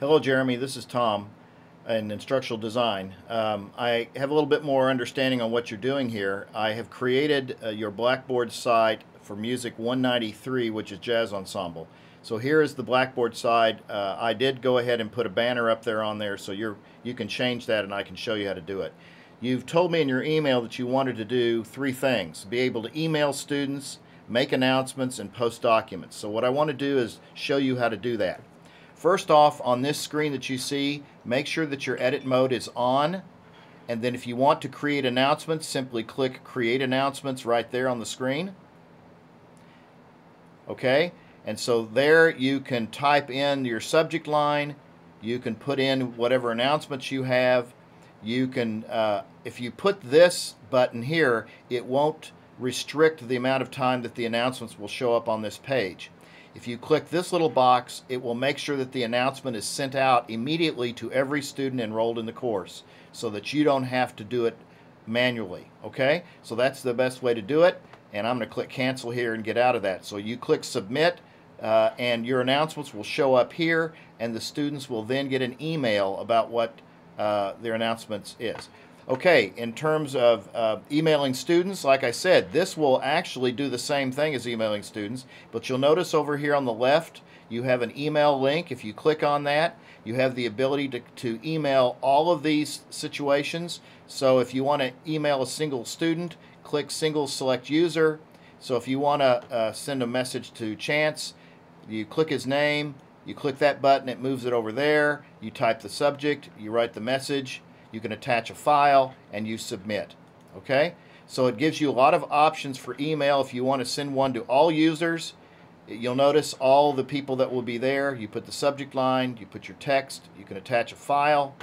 Hello, Jeremy. This is Tom in instructional design. Um, I have a little bit more understanding on what you're doing here. I have created uh, your Blackboard site for Music 193, which is Jazz Ensemble. So here is the Blackboard side. Uh, I did go ahead and put a banner up there on there, so you're you can change that, and I can show you how to do it. You've told me in your email that you wanted to do three things: be able to email students, make announcements, and post documents. So what I want to do is show you how to do that. First off, on this screen that you see, make sure that your edit mode is on. And then if you want to create announcements, simply click Create Announcements right there on the screen. Okay, and so there you can type in your subject line. You can put in whatever announcements you have. You can, uh, if you put this button here, it won't restrict the amount of time that the announcements will show up on this page. If you click this little box, it will make sure that the announcement is sent out immediately to every student enrolled in the course so that you don't have to do it manually. Okay? So that's the best way to do it. And I'm going to click cancel here and get out of that. So you click submit uh, and your announcements will show up here and the students will then get an email about what uh, their announcements is. Okay, in terms of uh, emailing students, like I said, this will actually do the same thing as emailing students, but you'll notice over here on the left, you have an email link. If you click on that, you have the ability to, to email all of these situations. So if you want to email a single student, click single select user. So if you want to uh, send a message to Chance, you click his name, you click that button, it moves it over there, you type the subject, you write the message, you can attach a file, and you submit. Okay? So it gives you a lot of options for email if you want to send one to all users. You'll notice all the people that will be there. You put the subject line, you put your text, you can attach a file,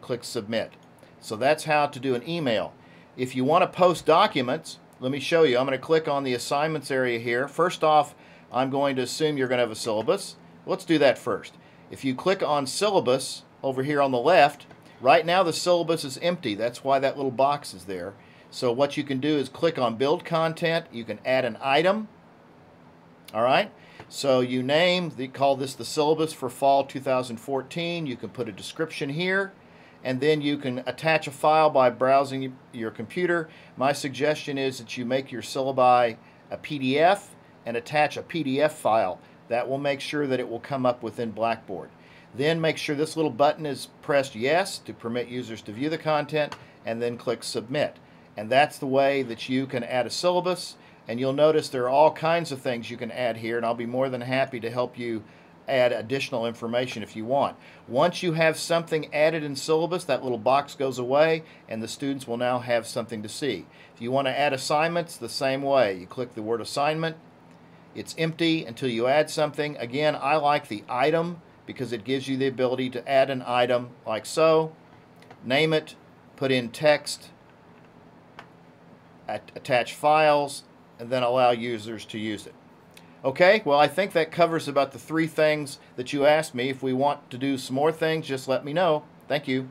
click submit. So that's how to do an email. If you want to post documents, let me show you. I'm going to click on the assignments area here. First off, I'm going to assume you're going to have a syllabus. Let's do that first. If you click on syllabus over here on the left, Right now the syllabus is empty. That's why that little box is there. So what you can do is click on build content. You can add an item. All right. So you name, call this the syllabus for fall 2014. You can put a description here and then you can attach a file by browsing your computer. My suggestion is that you make your syllabi a PDF and attach a PDF file. That will make sure that it will come up within Blackboard. Then make sure this little button is pressed yes to permit users to view the content and then click submit. And that's the way that you can add a syllabus and you'll notice there are all kinds of things you can add here and I'll be more than happy to help you add additional information if you want. Once you have something added in syllabus, that little box goes away and the students will now have something to see. If you want to add assignments, the same way. You click the word assignment. It's empty until you add something. Again, I like the item because it gives you the ability to add an item like so, name it, put in text, attach files, and then allow users to use it. Okay, well I think that covers about the three things that you asked me. If we want to do some more things, just let me know. Thank you.